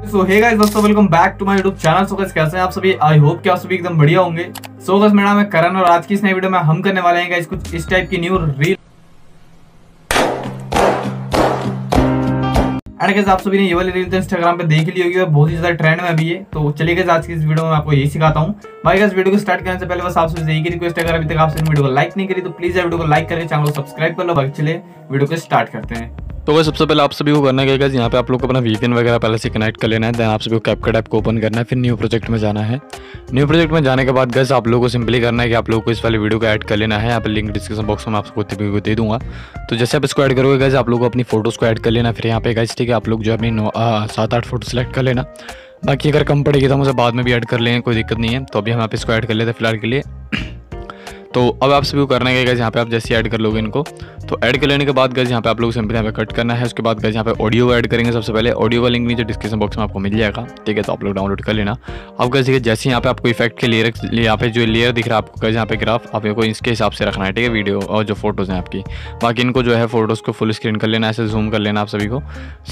सो hey guys दोस्तों welcome back to my YouTube channel so guys कैसे हैं आप सभी? आई होप कि आप सभी एकदम बढ़िया होंगे। सो गाइस मेरा नाम है करण और आज की इस नई वीडियो में हम करने वाले हैं गाइस कुछ इस टाइप की न्यू रील एंड गाइस आप सभी ने ये वाली रील तो इंस्टाग्राम पे देख ली होगी और बहुत ही ज़्यादा ट्रेंड में अभी है। तो चलिए गाइस आज की इस वीडियो में मैं आपको यही सिखाता हूँ। भाई गाइस वीडियो को स्टार्ट करने से पहले बस आपसे यही की रिक्वेस्ट है, अगर अभी तक आपसे वीडियो को लाइक नहीं करी तो प्लीज़ वीडियो को लाइक करके चैनल को सब्सक्राइब कर लो। बाकी चलिए वीडियो को स्टार्ट करते हैं। तो वह सबसे पहले आप सभी को करना है यहाँ पे आप लोग को अपना वीपीएन वगैरह पहले से कनेक्ट कर लेना है देन आप सभी को कैपकट ऐप को ओपन करना है, फिर न्यू प्रोजेक्ट में जाना है। न्यू प्रोजेक्ट में जाने के बाद गैस आप लोगों को सिंपली करना है कि आप लोगों को इस वाली वीडियो को ऐड कर लेना है। यहाँ पर लिंक डिस्क्रिप्शन बॉक्स में आपको को दे दूँगा। तो जैसे आप इसको ऐड करोगे गैस आप लोग को अपनी फ़ोटोज़ को ऐड कर लेना। फिर यहाँ पे गैस ठीक है, आप लोग जो अपनी सात, आठ फ़ोटो सेलेक्ट कर लेना। बाकी अगर कम पड़ेगी तो हम उसे बाद में भी ऐड कर लेंगे, कोई दिक्कत नहीं है। तो अभी हम आप इसको ऐड कर लेते हैं फ़िलहाल के लिए। तो अब आप सभी को करना है गैस यहाँ पे आप जैसे ऐड कर लोगे इनको तो ऐड कर लेने के बाद गज यहाँ पे आप लोग सिंपली यहाँ पे कट करना है। उसके बाद गैस यहाँ पे ऑडियो ऐड करेंगे सबसे पहले। ऑडियो का लिंक नीचे डिस्क्रिप्शन बॉक्स में आपको मिल जाएगा। ठीक है तो आप लोग डाउनलोड कर लेना। अब गैस जैसे यहाँ पे आपको इफ़ेक्ट के लेयर यहाँ पे जो लेयर दिख रहा है आपको गैस यहाँ पे ग्राफ आपको इसके हिसाब से रखना है। ठीक है वीडियो और जो फ़ोटोज़ हैं आपकी। बाकी इनको जो है फ़ोटोज़ को फुल स्क्रीन कर लेना, ऐसे जूम कर लेना आप सभी को।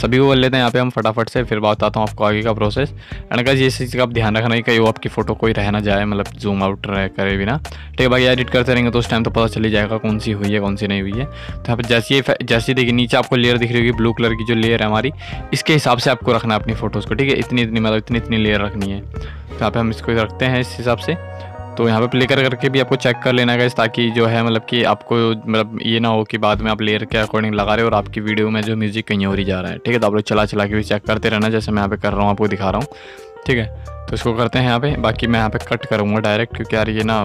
सभी को कर लेते हैं यहाँ पे हम फटाफट से, फिर बताता हूँ आपको आगे का प्रोसेस एंड गैस ये चीज़ का आप ध्यान रखना है कि वो आपकी फ़ोटो कोई रहना जाए मतलब जूम आउट करे बिना। ठीक है भाई एडिट करते रहेंगे तो उस टाइम तो पता चली जाएगा कौन सी हुई है, कौन सी नहीं हुई है। यहाँ पर जैसी जैसी देखिए नीचे आपको लेयर दिख रही होगी ब्लू कलर की जो लेयर है हमारी, इसके हिसाब से आपको रखना है अपनी फ़ोटोज़ को, ठीक है? इतनी इतनी मतलब इतनी इतनी लेयर रखनी है। तो यहाँ पे हम इसको रखते हैं इस हिसाब से। तो यहाँ पे प्ले कर करके भी आपको चेक कर लेना है ताकि जो है मतलब कि आपको मतलब ये ना हो कि बाद में आप लेयर के अकॉर्डिंग लगा रहे हो और आपकी वीडियो में जो म्यूज़िक कहीं और ही जा रहा है, ठीक है? तो आप लोग चला चला के भी चेक करते रहना, जैसे मैं यहाँ पे कर रहा हूँ, आपको दिखा रहा हूँ, ठीक है? तो इसको करते हैं यहाँ पे, बाकी मैं यहाँ पे कट करूँगा डायरेक्ट क्योंकि यार ये ना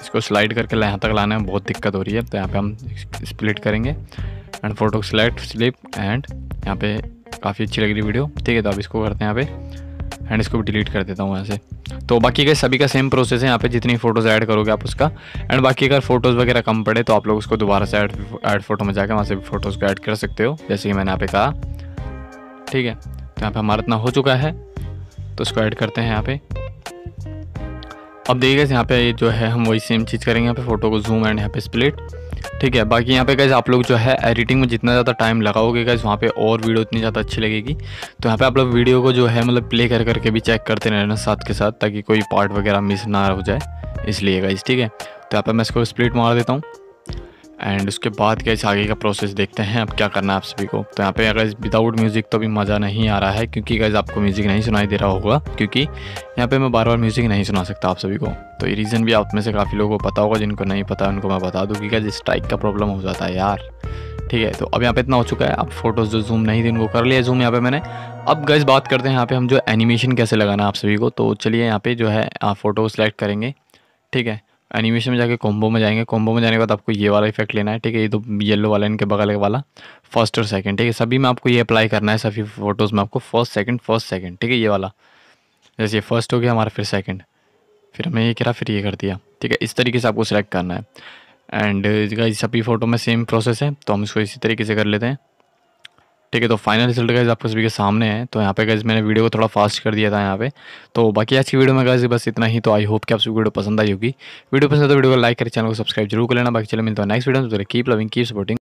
इसको स्लाइड करके यहाँ तक लाने में बहुत दिक्कत हो रही है। तो यहाँ पे हम स्प्लिट करेंगे। And photo select slip and यहाँ पे काफ़ी अच्छी लग रही वीडियो ठीक है तो अब इसको करते हैं यहाँ पे। एंड इसको भी डिलीट कर देता हूँ यहाँ से। तो बाकी के सभी का सेम प्रोसेस है। यहाँ पे जितनी फ़ोटोज़ ऐड करोगे आप उसका। एंड बाकी अगर फ़ोटोज़ वगैरह कम पड़े तो आप लोग उसको दोबारा से ऐड ऐड फ़ोटो में जाकर वहाँ से फ़ोटोज़ को ऐड कर सकते हो, जैसे कि मैंने यहाँ पे कहा। ठीक है तो यहाँ पे हमारा इतना हो चुका है। तो उसको ऐड करते हैं यहाँ पे। अब देखिए यहाँ पे जो है, हम वही सेम चीज़ करेंगे, यहाँ पे फ़ोटो को जूम एंड यहाँ पे स्प्लिट ठीक है? बाकी यहाँ पे गैस आप लोग जो है एडिटिंग में जितना ज़्यादा टाइम लगाओगे गैस वहाँ पे और वीडियो इतनी ज़्यादा अच्छी लगेगी। तो यहाँ पे आप लोग वीडियो को जो है मतलब प्ले कर करके भी चेक करते रहना साथ के साथ, ताकि कोई पार्ट वगैरह मिस ना हो जाए, इसलिए गाइज़ ठीक है? तो यहाँ पर मैं इसको स्प्लिट मार देता हूँ। एंड उसके बाद क्या आगे का प्रोसेस देखते हैं, अब क्या करना है आप सभी को। तो यहाँ पे अगर विदाउट म्यूज़िक तो भी मज़ा नहीं आ रहा है, क्योंकि गैस आपको म्यूज़िक नहीं सुनाई दे रहा होगा, क्योंकि यहाँ पे मैं बार बार म्यूज़िक नहीं सुना सकता आप सभी को। तो ये रीज़न भी आप में से काफ़ी लोगों को पता होगा, जिनको नहीं पता उनको मैं बता दूँ कि क्या स्ट्राइक का प्रॉब्लम हो जाता है यार। ठीक है तो अब यहाँ पे इतना हो चुका है, अब फ़ोटोज़ जो जूम नहीं थी, उनको कर लिया जूम यहाँ पे मैंने। अब गैस बात करते हैं यहाँ पे हम जो एनिमेशन कैसे लगाना है आप सभी को। तो चलिए यहाँ पे जो है, आप फ़ोटो सेलेक्ट करेंगे। ठीक है एनिमेशन में जाके कॉम्बो में जाएँगे। कॉम्बो में जाने के बाद आपको ये वाला इफ़ेक्ट लेना है, ठीक है? ये तो येलो वाला, इनके बगल वाला। फ़र्स्ट और सेकंड ठीक है? सभी में आपको ये अप्लाई करना है, सभी फ़ोटोज़ में आपको। फ़र्स्ट सेकंड फ़र्स्ट सेकंड ठीक है? ये वाला। जैसे ये फ़र्स्ट हो गया, हमारा फिर सेकंड फिर हमें ये करा, फिर ये कर दिया, ठीक है? इस तरीके से आपको सेलेक्ट करना है। एंड सभी फ़ोटो में सेम प्रोसेस है तो हम इसको इसी तरीके से कर लेते हैं। ठीक है तो फाइनल रिज़ल्ट गाइज़ आपको सभी के सामने है। तो यहाँ पे गाइज़ मैंने वीडियो को थोड़ा फास्ट कर दिया था यहाँ पे। तो बाकी आज की वीडियो में गाइज़ बस इतना ही तो आई होप कि आप सभी वीडियो पसंद आई होगी। वीडियो पसंद है तो वीडियो को लाइक करें चैनल को सब्सक्राइब ज़रूर कर लेना। बाकी चले मिलता है नेक्स्ट वीडियो में। Keep loving keep supporting